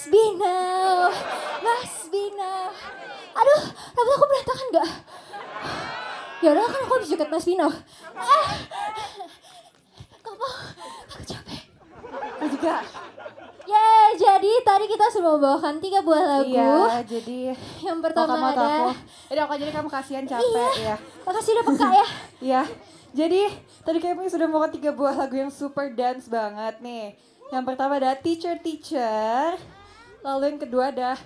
Mas Bino, Mas Bino. Aduh, rambut aku berantakan gak? Ya udah kan aku habis joget Mas Bino. Ah, ngomong, aku capek. Aku juga. Yeay, jadi tadi kita sudah membawakan tiga buah lagu. Iya, jadi Yang pertama kamu ada, aku. Yaudah, aku jadi kamu kasihan capek ya. makasih udah peka ya. Iya. Jadi tadi kami sudah membawakan tiga buah lagu yang super dance banget nih. Yang pertama ada Teacher Teacher. Lalu yang kedua ada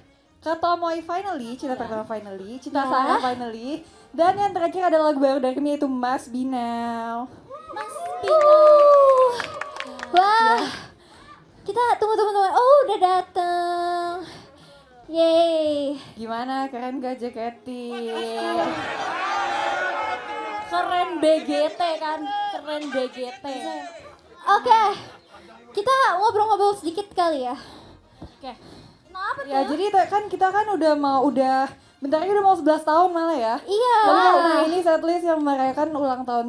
Katomoy Finally, Cinta Pertama Finally, Cinta Ya. Sayang Finally. Dan yang terakhir ada lagu baru dari kami yaitu Mas Binau. Mas Bino. Wah, kita tunggu tunggu. Oh udah dateng. Yeay. Gimana? Keren gak jaketnya? Keren BGT kan, keren BGT. Oke, kita ngobrol-ngobrol sedikit kali ya. Oke. Kenapa Ya jadi ta- kan kita kan udah mau udah bentar lagi udah mau 11 tahun malah ya. Iya. Tapi karena ini setlist yang merayakan ulang tahun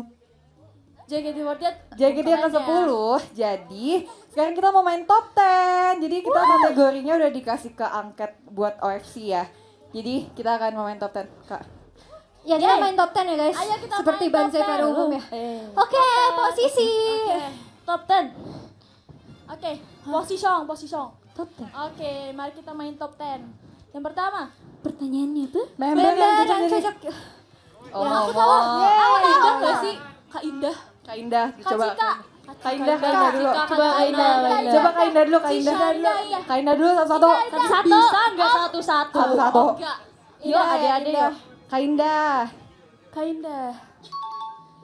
JKT48 JKT yang ke-10 Jadi sekarang kita mau main top 10 Jadi kita kategorinya udah dikasih ke angket buat OFC ya Jadi kita akan mau main top 10 Kak Ya kita main top 10 ya guys. Ayo kita Seperti main 10. pada umumnya. Eh. Oke, posisi. Oke, top 10. Oke, posisi, posisi. Top 10. Oke, mari kita main top 10. Yang pertama, Pertanyaannya apa? Member yang cocok yang cocok. Oh, aku ngomong. tahu. Ah, Indah tahu. gak sih? Kak Indah. Kak Indah coba. Kak Indah, Kak Indah dulu Coba Kak Indah, Indah. Coba Kak Indah dulu, Kak Indah Indah, iya. Kak Indah dulu satu-satu Satu-satu. Bisa nggak satu-satu? Satu-satu. Enggak. Yuk adik-adik yuk Kak Indah Kak Indah.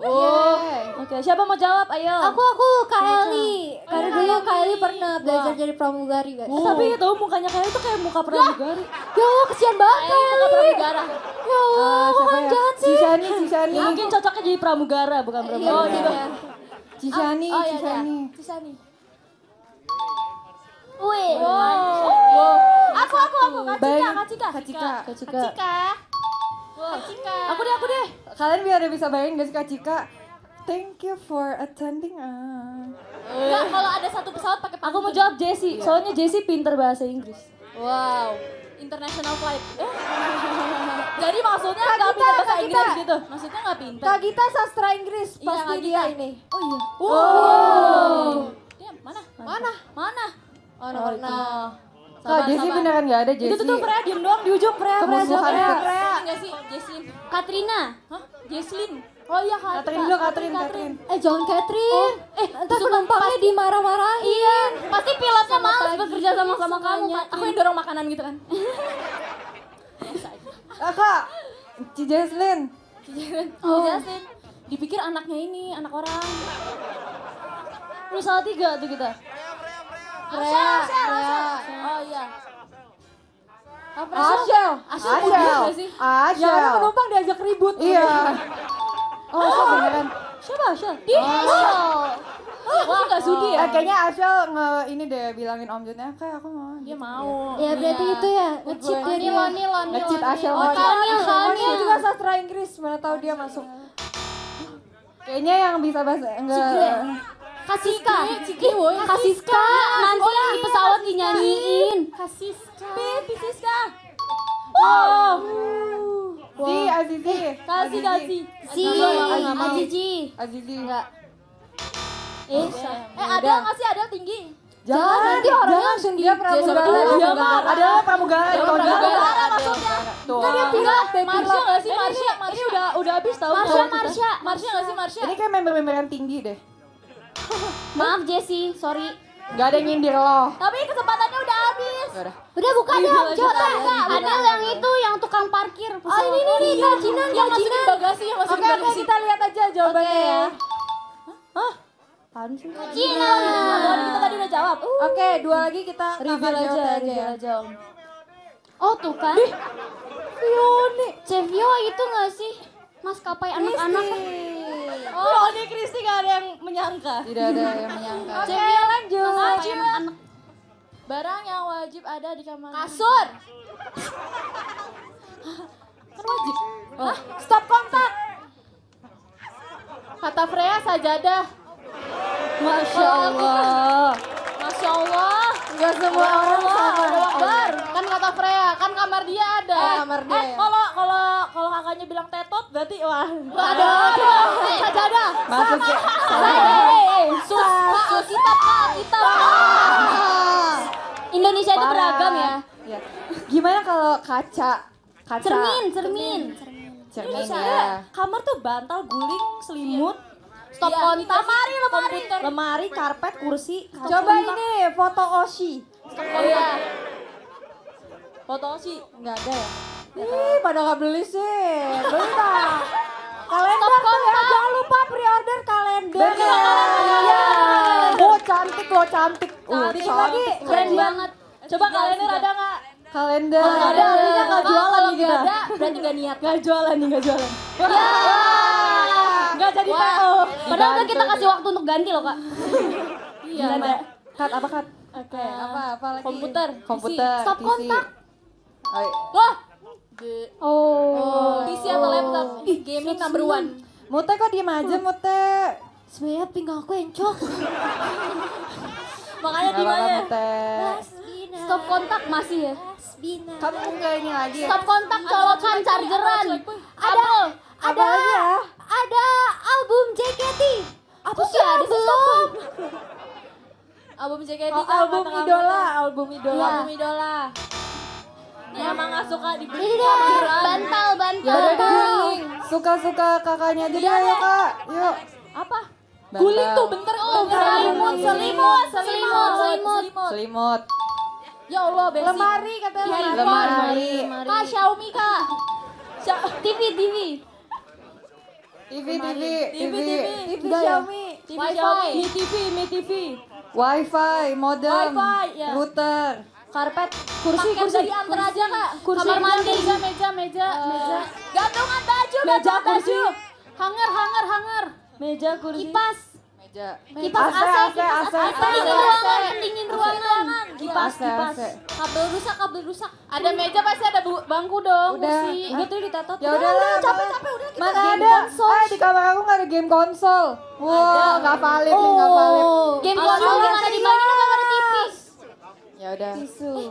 Oh Oke, siapa mau jawab? Ayo. Aku aku Kak Eli. Karena dulu Kak Eli pernah belajar jadi pramugari guys. Tapi itu mukanya kayak itu kayak muka pramugari. Ya Allah, kesian banget Kak Kayak muka Eli. pramugara. Ya Allah, Ah, kok siapa kan ya? jahat sih? Cisani, Cisani Ya, mungkin cocoknya jadi pramugara bukan pramugara. Iya, Oh, iya. Cisani, Oh, iya, Cisani iya. Cisani. Wih. Wow. Aku aku aku Kak Cika, Baik. Kak Cika. Cika. Aku deh, aku deh. Kalian biar bisa bayangin gak sih Kak Cika Thank you for attending us Enggak, kalau ada satu pesawat pakai Aku mau jawab Jessie, soalnya Jessie pinter bahasa Inggris. Wow. International flight. Eh? Jadi maksudnya Kak Gita, pinter bahasa Kak Inggris Gita. gitu? Maksudnya nggak pinter. Kak Gita sastra Inggris Iya, pasti Kak dia ini. Oh iya. Wow. Dia mana? Mana? Mana? Oh, nomor itu. enam. Kak Jessie beneran gak ada Itu Jessie tuh Freya diem doang di ujung Freya. Freya. Freya. Enggak sih, Jesslyn. Katrina. Hah? Jesslyn. Oh iya, Kak. Katrin dulu, Katrin, Katrin Eh jangan Catherine. eh ntar penumpangnya dimarah-marahin. Iya, pasti pilotnya pagi bekerja sama sama kamu. Aku yang dorong makanan gitu kan. Ah Kak Ci Jesslyn Oh. Jesslyn. Dipikir anaknya ini, anak orang. Lu salah tiga tuh kita. Freya, Freya. Oh iya. Ashel Ashel Ashel nggak sih? Ashel penumpang diajak ribut. Iya Oh, Ashel beneran Siapa Ashel? Dia Ashel. Wah, nggak sudi ya? Eh, Kayaknya Ashel nge ini deh bilangin Om Junnya Kayak aku mau Dia mau. Ya berarti Iya. itu ya. Ngecit dia. Lonil, Lonil, Ngecit Lonil. Ashel Oh, Lonil Lonil. juga sastra Inggris Mana tahu dia masuk Kayaknya yang bisa bahasa enggak Kasiska. Ciki, woi. Kasiska. Nanti di pesawat dinyanyiin. Kasiska. Baby Siska. Oh Si Azizi Kasih, kasih. Si. Azizi. Azizi Enggak. Eh, eh ada nggak sih ada tinggi? Jangan nanti orangnya langsung di Dia pramugara Dia. Ada pramugara di Pramugara maksudnya. Tuh Kan dia baby Marsha love. nggak sih Marsha? Marsha udah udah habis tahu. Marsha. Marsha. Marsha nggak sih Marsha? Ini kayak member-member yang tinggi deh Maaf Jessie, sorry. Gak ada yang nyindir lo Tapi kesempatannya udah habis. Gak ada Udah bukan ya, Jota. Ada yang itu yang tukang parkir. Oh ini nih nih kajinan, yang masukin bagasi yang masukin Oke oke bagasi. kita lihat aja jawabannya ya Apaan sih? Nah, kita tadi udah jawab. Oke dua lagi kita Reveal aja, aja om. Oh tuh kan. Fioni Cevio itu nggak sih? Maskapai anak-anak. Oh, ini Kristi gak ada yang menyangka. Tidak ada yang menyangka Cevio lanjut. Maskapai anak. Barang yang wajib ada di kamar. Kasur. Kan wajib. Hah? Stop kontak. Kata Freya sajadah. Masya Allah Masya Allah. Gak semua orang sama kamar dia ada. Oh, kamar dia Eh, kalau kalau kalau kakaknya bilang tetot berarti wah. Sajadah. Masuk ya. Sus, kita pak, kita Indonesia itu beragam ya. Ya. Gimana kalau kaca? Kaca. Cermin, cermin. Cermin Bisa ya. kamar tuh bantal, guling, selimut, Stop Iya, kontak. lemari, lemari, lemari, karpet, kursi. Coba ini foto Oshi. Oh iya. Foto sih nggak ada ya. Ih, pada nggak beli sih. Beli tak? Cantik loh, cantik. Uh, Cantik banget. lagi. Keren banget. Coba kalender ada nggak? Kalender. Kalau nggak ada, artinya nggak jualan nih nggak kita. ada, berarti gak niat. Nggak jualan nih, nggak jualan. Nggak jadi. PO. Padahal kan kita kasih waktu untuk ganti loh kak. Iya. Kat apa kat? Oke. Apa apa lagi? Komputer, Komputer. Stop PC. kontak. Oh. Wah. Oh. PC atau laptop? Gaming number one. Mute kok diem aja, Mute. Sebenarnya pinggang aku encok. Makanya Gak di mana? Stop kontak masih ya? Kamu enggak ini lagi ya? Stop kontak colokan chargeran. Ada ya? ada album JKT. Apa sih ada belum? Album JKT Oh, kan album kata kamu idola, album idola. Iya. Album idola. Dia emang nggak suka dibeli Ini deh, bantal, bantal. Ya guling. Suka-suka kakaknya aja deh, ayo kak. Yuk. Apa? Guling tuh bentar oh selimut, selimut, selimut, selimut. Selimut. Ya Allah, basic. Lemari katanya. Handphone. Lemari. Kak Xiaomi kak. TV, TV. TV, TV, TV, TV. Ya? Xiaomi. TV Xiaomi. Mi TV, Mi TV. Wifi, modem, Wifi, ya. router. Karpet, kursi, Paket kursi. dari antar aja, Kak. Kursi, Kamar mandi. meja, meja, meja, meja. Gantungan baju, Meja, gantungan kursi. baju. Hanger, hanger, hanger. Meja, kursi. Kipas. Meja. Kipas AC, AC, AC, kipas AC. AC. Pendingin ruangan, pendingin ruangan. Kipas, AC, kipas. AC. Kabel rusak, kabel rusak. Ada meja pasti ada bangku dong, Udah. Ah. Udah tuh ditato. Ya udah lah, capek, mana- capek, udah kita Mana game ada? konsol. Eh di kamar aku nggak ada game konsol. Wow, nggak valid nih, nggak valid. Game konsol gimana dimainin kan ada tipis. Ya udah.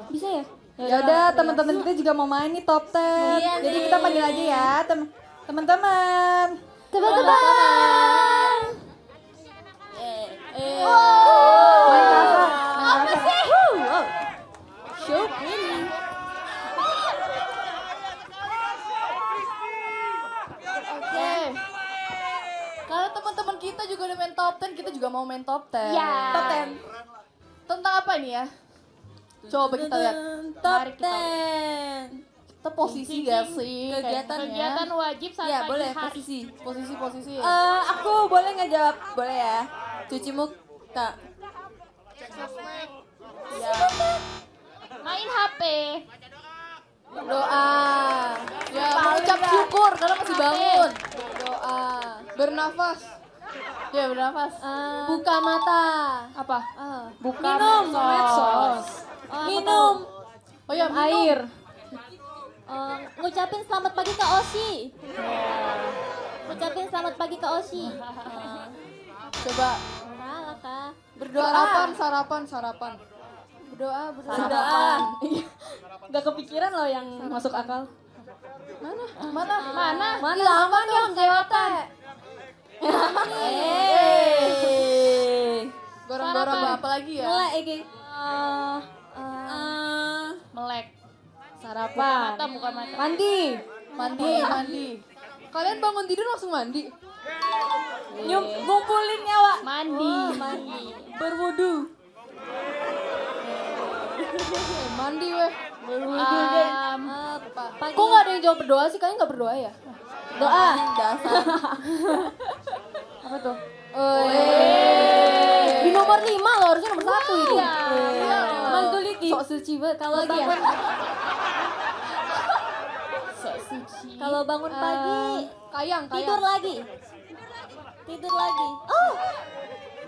Bisa ya? Ya udah, teman-teman kita juga mau main nih top 10. Iya Jadi kita panggil aja ya, tem- teman-teman. Teman-teman. Main Apa? Show. Oke. Karena teman-teman kita juga udah main top 10, kita juga mau main top 10. Ya. Top 10. Tentang apa nih ya? Coba kita lihat. Top Mari kita lihat. Kita posisi gak sih? Kegiatan- kayaknya? kegiatan wajib saat Iya, pagi boleh. hari. Posisi, posisi, posisi. Eh, aku boleh nggak jawab? Boleh ya. Cuci muka. Ya. Main HP. Doa. Ya, mengucap syukur karena masih bangun. Doa. Bernafas. Ya, bernafas. Buka mata. Apa? Buka Minum. medsos. Minum. Oh ya, air. Eh, ngucapin selamat pagi ke Osi. Ngucapin selamat pagi ke Osi. Coba Salah kak. Berdoa. Sarapan, sarapan, sarapan. Berdoa, berdoa. Sarapan. Gak kepikiran loh yang masuk akal. Mana? Mana? Mana? Mana? Lama dong jawatan. Gorong-gorong apa lagi ya? Mulai Egi. melek. Sarapan. Mata, bukan mata. Mandi. Mandi, mandi. Kalian bangun tidur langsung mandi? Nyum, ngumpulin nyawa. Mandi. Mandi. Berwudu. Mandi weh. Berwudu Um, Kok gak ada yang jawab berdoa sih? Kalian gak berdoa ya? Doa. Dasar. Apa tuh? Oh, Di nomor 5 loh, harusnya nomor 1 itu. Iya. Mangguliki. Sok suci banget. Kalau Lagi ya? bangun Sok suci. kalau bangun pagi Kayang, kayang. tidur lagi. Tidur lagi. Oh.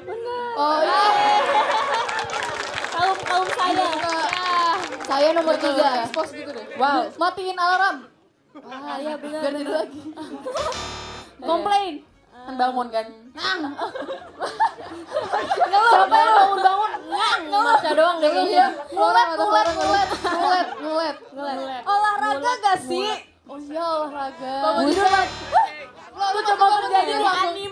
Benar. Oh iya. Kaum kaum saya. Saya nomor tiga. Expose gitu deh. Wow. Matiin alarm. Ah, iya benar. Biar tidur lagi. Komplain. Kan bangun kan. Ngang. Siapa yang bangun-bangun? Ngang. Maca doang deh kayaknya. Ngulet, ngulet, ngulet, ngulet, ngulet. Ngulet. Olahraga gak sih? Oh iya olahraga. Bangun tidur. Lu coba kerja di anime ya.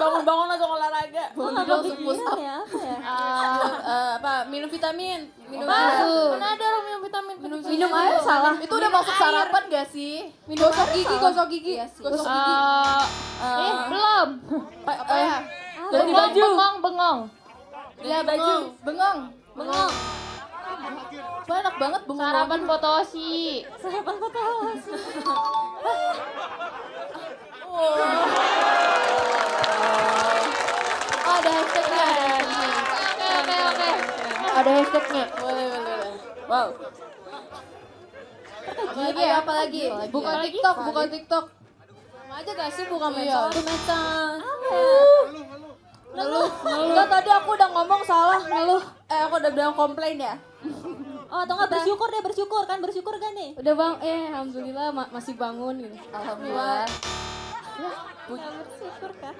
Bangun-bangun langsung olahraga. Bangun tidur langsung push up. ya, apa ya? Ah, eh, apa? Minum vitamin. Minum Apa? susu. Mana ada orang minum vitamin? Minum minum air salah. Itu udah masuk sarapan gak sih? Gosok gigi, gosok gigi. Iya sih. Gosok gigi. Eh, eh, belum. Apa ya? Ganti baju. Bengong, bengong. Iya, bengong. Bengong. Bengong. Wah, enak banget bengong. Sarapan fotosi. Sarapan fotosi. Oh, ada hashtagnya, ada hashtagnya. Oke, oke, oke. Ada hashtagnya. Boleh, boleh, boleh. Wow. Apa lagi ya? Apa lagi? Buka Apa lagi? TikTok, buka TikTok. Sama aja gak sih bukan Iya. medsos? medsos. Ngeluh. Enggak tadi aku udah ngomong salah ngeluh. Eh aku udah bilang komplain ya. Oh, atau nggak bersyukur deh, bersyukur kan, bersyukur kan nih. Udah bang, eh alhamdulillah ma- masih bangun gitu. Alhamdulillah.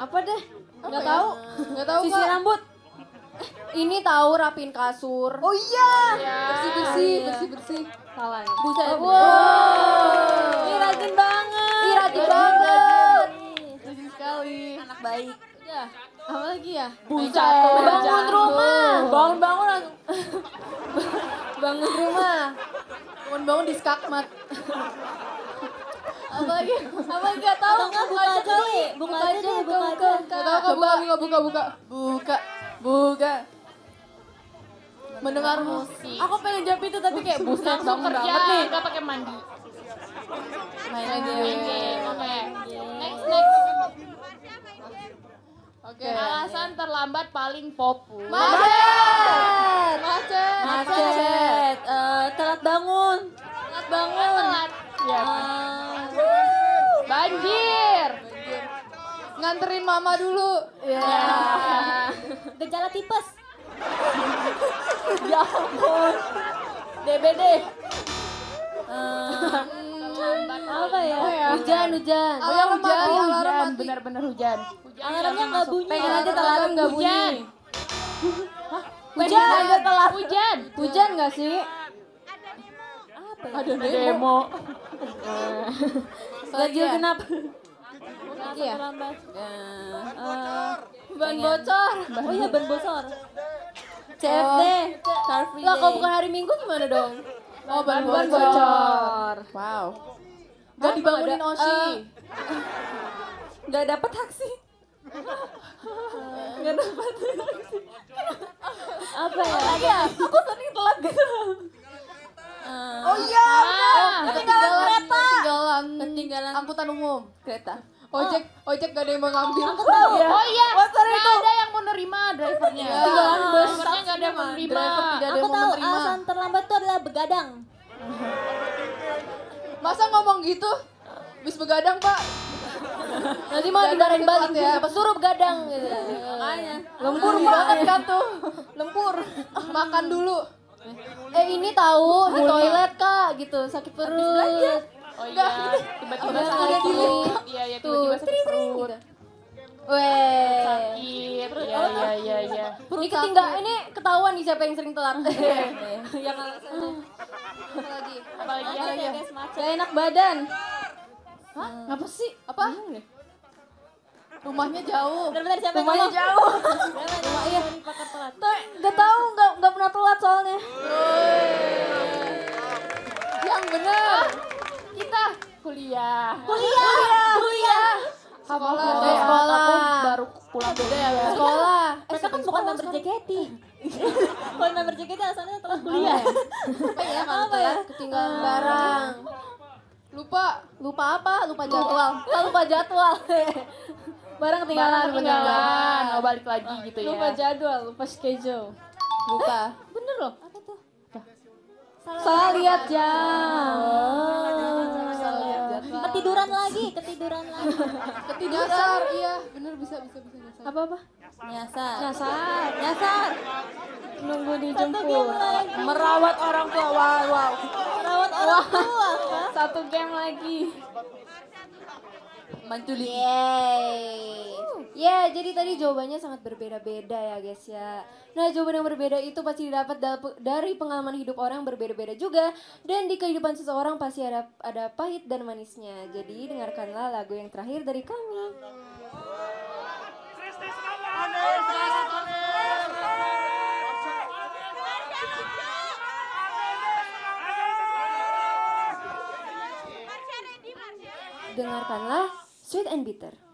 Apa deh? Nggak tahu, nggak tahu Sisi rambut. Ini tahu rapin kasur. Oh iya. bersih bersih, bersih bersih. Salah. Buset. Oh, Wow. Ih, rajin banget. Ih, rajin banget. Rajin sekali. Anak baik. Ya. Apa lagi ya? Buset. Bangun rumah. Bangun-bangun langsung. Bangun rumah. Bangun-bangun di skakmat. Apa lagi? Apa lagi? Gak tahu. Nggak buka aja deh, buka aja deh, buka aja. Gak tahu kak, buka, buka, buka, buka. Buka, buka. Mendengar musik. Aku pengen jawab itu tapi kayak buset bangun kerja, nggak pakai mandi. Main Main game. Oke. Next next. Oke. Alasan terlambat paling populer. Macet. Nganterin mama dulu. Ya. Gejala tipes. Ya ampun. DBD. Apa ya? Hujan, hujan. Alarm hujan, mati, alarm hujan, mati. benar-benar hujan. Alarmnya nggak bunyi. Pengen aja Alarm telat nggak bunyi. hujan. Pengen aja telat hujan. Hujan gak sih? Apa ya? Ada demo. Ganjil genap. Lagi ya? Terlambat. Eh, Ban bocor. Oh iya, ban bocor. CFD. Car Free Lah kalau bukan hari Minggu gimana dong? Oh, ban Ban bocor. bocor. Wow. Gak dibangunin Oshi. Gak dapet taksi. Gak dapet Apa ya? Lagi ya? Umum. kereta. Ojek, ojek gak ada yang mau ngambil. Oh iya, Oh, sorry, nggak ada yang menerima drivernya. Iya. Ketinggalan bus. Drivernya nggak ada yang tidak ada Aku mau tahu alasan terlambat itu adalah begadang. Masa ngomong gitu? Bis begadang, Pak. Nanti mau dimarahin telat balik ya. apa suruh begadang gitu. Makanya. Lempur banget kan tuh. Lempur. Makan dulu. Eh ini tahu di toilet kak gitu sakit perut. Oh iya, tiba-tiba Udah sakit ada di perut. Iya, iya, tiba-tiba sakit perut. Weh. Sakit. Iya, iya, iya, iya. Ini ketinggal ini ketahuan nih siapa yang sering telat. yang alasannya. Apa lagi? Apa lagi ya? ya? Gak enak badan. Hah? Ngapa sih? Apa? Rumahnya jauh. Siapa yang Rumahnya jauh. kuliah. Kuliah. Kuliah. Sekolah. Aku- Eh, sekolah. Aku baru pulang beda ya. Sekolah. Eh, Mereka kan bukan member JKT. Bukan member JKT alasannya telat kuliah. Apa ya kalau Apa ya? telat ketinggalan barang. Lupa. Lupa apa? Lupa jadwal. Oh, lupa jadwal. Barang ketinggalan. Ketinggalan. Oh, balik lagi gitu ya. Lupa jadwal, lupa schedule. Lupa. Bener loh. Apa tuh? Salah lihat jam. Salah lihat jadwal. Ketiduran lagi, ketiduran lagi. Ketiduran. Nyasar, iya. Bener bisa bisa bisa nyasar. Apa apa? Nyasar. Nyasar, nyasar. Nunggu dijemput. Merawat orang tua. Wow, wow. Rawat orang tua. Satu game lagi. Manculi. Yeay. Ya, jadi tadi jawabannya sangat berbeda-beda ya guys ya. Nah, jawaban yang berbeda itu pasti didapat dari pengalaman hidup orang berbeda-beda juga. Dan di kehidupan seseorang pasti ada ada pahit dan manisnya. Jadi dengarkanlah lagu yang terakhir dari kami. Dengarkanlah Sweet and Bitter.